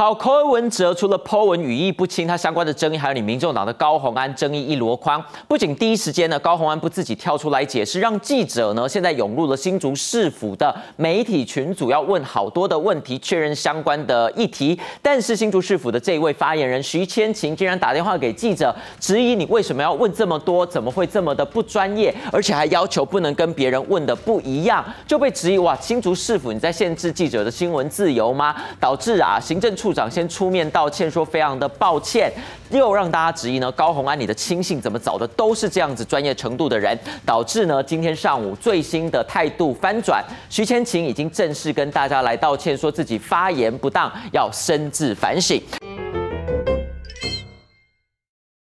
好，柯文哲除了 Po 文语义不清，他相关的争议，还有你民众党的高虹安争议一箩筐。不仅第一时间呢，高虹安不自己跳出来解释，让记者呢现在涌入了新竹市府的媒体群组，要问好多的问题，确认相关的议题。但是新竹市府的这一位发言人徐千晴竟然打电话给记者，质疑你为什么要问这么多，怎么会这么的不专业，而且还要求不能跟别人问的不一样，就被质疑哇，新竹市府你在限制记者的新闻自由吗？导致啊行政处。部长先出面道歉，说非常的抱歉，又让大家质疑呢。高红安，你的亲信怎么找的都是这样子专业程度的人，导致呢今天上午最新的态度翻转。徐千晴已经正式跟大家来道歉，说自己发言不当，要深自反省。